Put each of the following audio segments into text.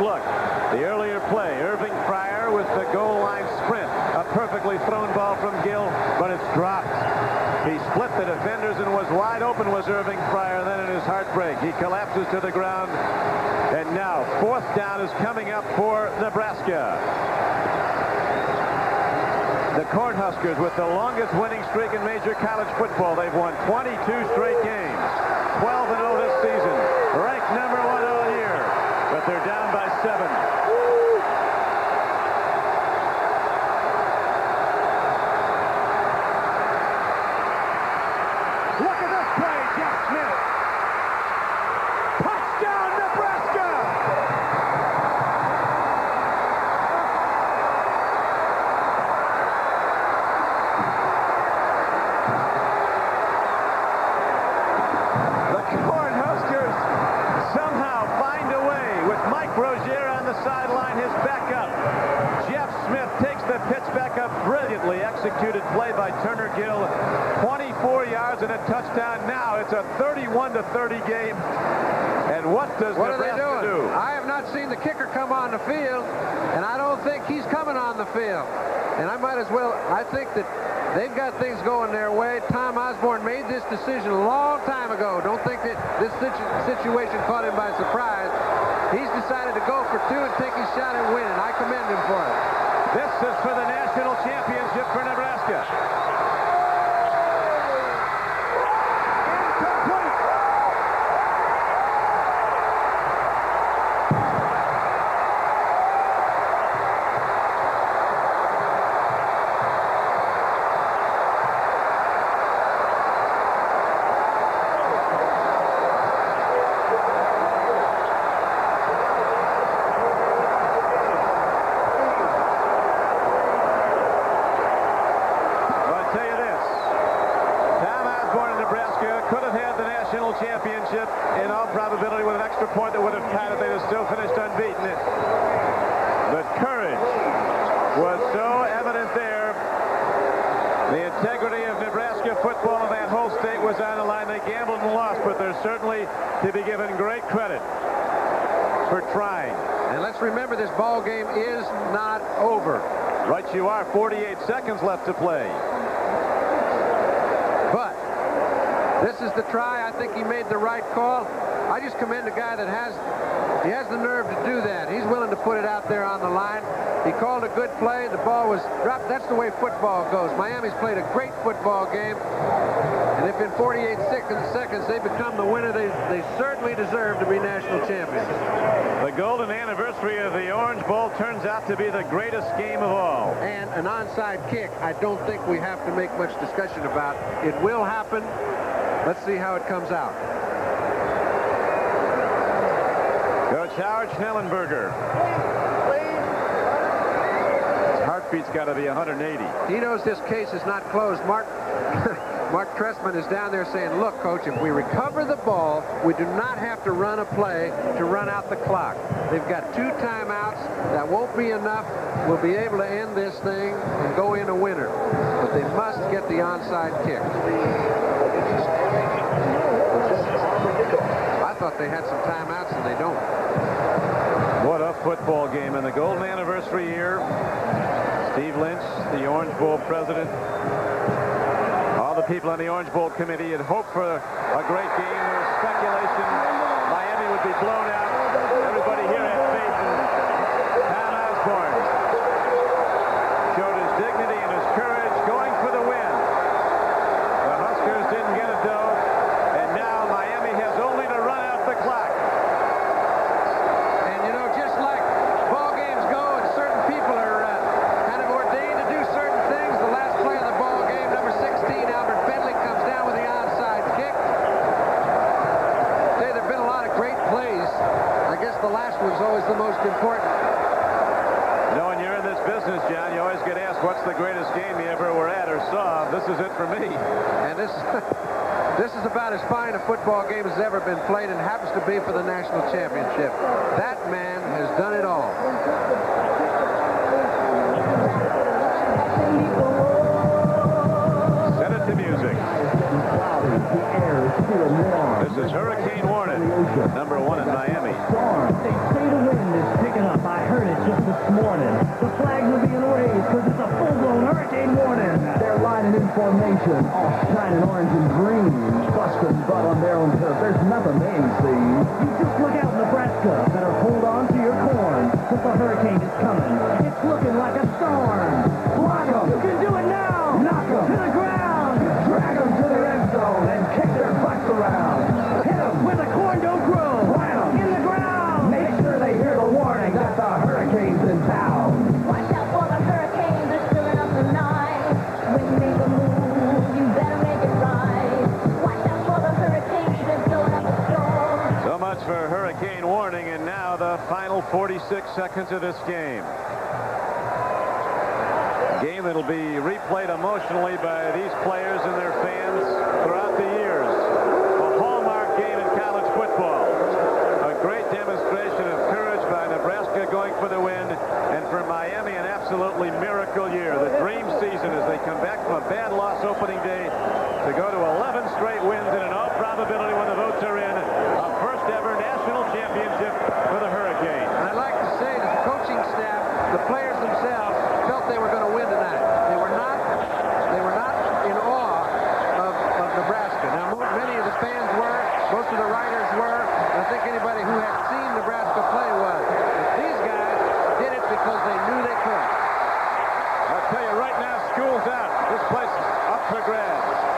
look. The earlier play, Irving Fryar with the goal line sprint. A perfectly thrown ball from Gill, but it's dropped. He split the defenders and was wide open was Irving Fryar. Then in his heartbreak, he collapses to the ground. And now fourth down is coming up for Nebraska. The Cornhuskers with the longest winning streak in major college football. They've won 22 straight games. 12 and 0 this season. Ranked number one all year. But they're down by seven. Look at this play, Jeff Smith. Touchdown, Nebraska! The Cornhuskers somehow find a way with Mike Rozier on the sideline, his backup. Jeff Smith takes the pitch back up brilliantly executed play by Turner Gill. 24 yards and a touchdown. Now it's a 31 to 30 game. And what does What Nebraska do? I have not seen the kicker come on the field, and I don't think he's coming on the field. And I might as well, I think that they've got things going their way. Tom Osborne made this decision a long time ago. Don't think that this situ situation caught him by surprise. He's decided to go for two and take his shot and win, and I commend him for it. This is for the national championship for Nebraska. Incomplete. Well, I'll tell you this. Tom Osborne in Nebraska could have had the national in all probability with an extra point that would have tied it. They'd have still finished unbeaten. The courage was so evident there. The integrity of Nebraska football and that whole state was on the line. They gambled and lost, but they're certainly to be given great credit for trying. And let's remember this ball game is not over. Right you are, 48 seconds left to play. But this is the try. I think he made the right call. I just commend a guy that has he has the nerve to do that. He's willing to put it out there on the line. He called a good play. The ball was dropped. That's the way football goes. Miami's played a great football game. And if in 48 seconds, seconds they become the winner, they, they certainly deserve to be national champions. The golden anniversary of the Orange Bowl turns out to be the greatest game of all. And an onside kick, I don't think we have to make much discussion about. It will happen. Let's see how it comes out. Coach Howard Schnellenberger. His heartbeat's got to be 180. He knows this case is not closed. Mark Mark Trestman is down there saying, look, coach, if we recover the ball, we do not have to run a play to run out the clock. They've got two timeouts. That won't be enough. We'll be able to end this thing and go in a winner. But they must get the onside kick. I thought they had some timeouts, and they don't. What a football game. In the golden anniversary year, Steve Lynch, the Orange Bowl president, all the people on the Orange Bowl committee had hoped for a great game. There was speculation Miami would be blown out. Everybody here faith in Tom Osborne. Showed his dignity and his courage going for the win. The Huskers didn't get it though. And now Miami has only to run out the clock. And you know, just like ball games go and certain people are uh, kind of ordained to do certain things, the last play of the ball game, number 16, Albert Bentley comes down with the onside kick. Say there have been a lot of great plays. I guess the last one's always the most important. You know, when you're in this business, John, you always get asked, what's the greatest game you ever were at or saw? This is it for me. And this this is about as fine a football game as ever been played and happens to be for the national championship. That man has done it all. This is Hurricane Warning, number one in Miami. Storm. They say the wind is picking up. I heard it just this morning. The flags are being raised because it's a full-blown hurricane warning. They're lining in formation, all shining orange and green, busting butt on their own turf. There's nothing they ain't seen. You just look out, Nebraska. Better hold on to your corn because the hurricane is coming. It's looking like a storm. 46 seconds of this game. A game that'll be replayed emotionally by these players and their fans throughout the years. A hallmark game in college football. A great demonstration of courage by Nebraska going for the win, and for Miami, an absolutely miracle year. The dream season as they come back from a bad loss opening day to go to 11 straight wins, and in all probability, when the votes are in, a first ever national championship for the Hurricanes. And I'd like to say that the coaching staff, the players themselves, felt they were going to win tonight. They were not. They were not in awe of, of Nebraska. Now, mo- many of the fans were. Most of the writers were. and I think anybody who had seen Nebraska play was. But these guys did it because they knew they could. I'll tell you right school's out. This place up for grabs.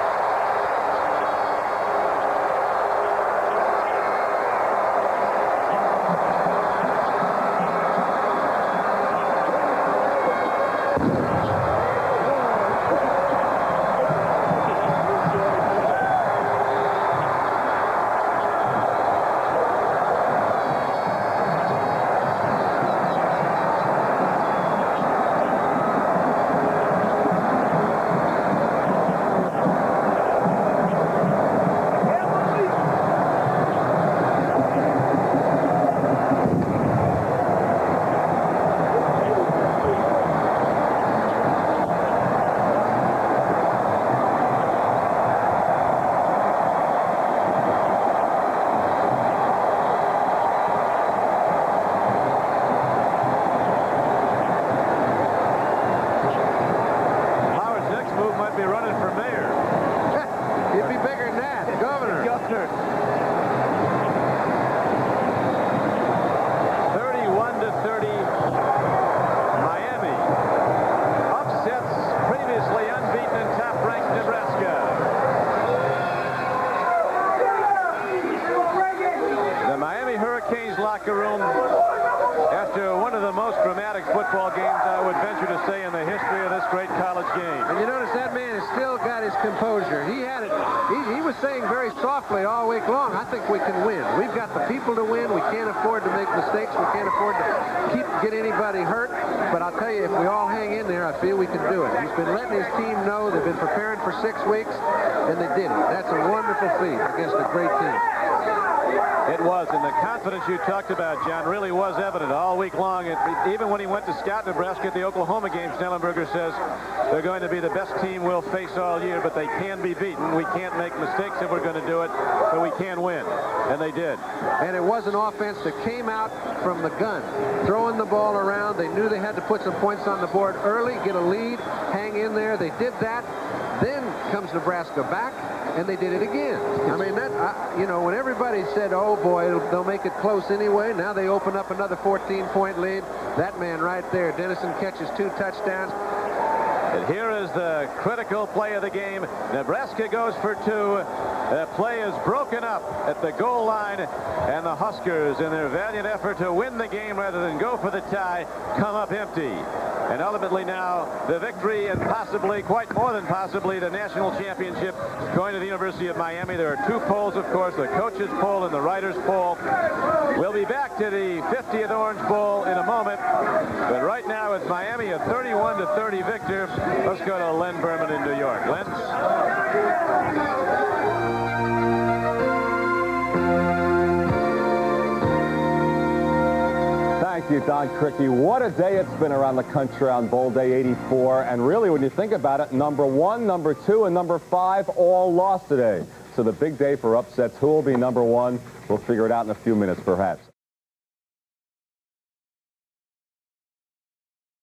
Dramatic football games, I would venture to say, in the history of this great college game. And you notice that man has still got his composure. He had it. He, he was saying very softly all week long, I think we can win. We've got the people to win. We can't afford to make mistakes. We can't afford to keep get anybody hurt. But I'll tell you, if we all hang in there, I feel we can do it. He's been letting his team know they've been preparing for six weeks, and they did it. That's a wonderful feat against a great team. It was, and the confidence you talked about, John, really was evident all week long. It, even when he went to Scott, Nebraska at the Oklahoma game, Schnellenberger says they're going to be the best team we'll face all year, but they can be beaten. We can't make mistakes if we're going to do it, but we can win. And they did. And it was an offense that came out from the gun, throwing the ball around. They knew they had to put some points on the board early, get a lead, hang in there. They did that. Then comes Nebraska back, and they did it again. I mean, that I, you know, when everybody said, "Oh boy, they'll make it close anyway," now they open up another 14-point lead. That man right there, Dennison catches two touchdowns. And here is the critical play of the game. Nebraska goes for two. The play is broken up at the goal line, and the Huskers, in their valiant effort to win the game rather than go for the tie, come up empty. And ultimately now, the victory and possibly, quite more than possibly, the national championship going to the University of Miami. There are two polls, of course, the coaches poll and the writers poll. We'll be back to the 50th Orange Bowl in a moment. But right now, it's Miami a 31 to 30 victor. Let's go to Len Berman in New York. Len? You, Don Criqui. What a day it's been around the country on Bowl Day 84. And really, when you think about it, number one, number two, and number five all lost today. So the big day for upsets. Who will be number one? We'll figure it out in a few minutes, perhaps.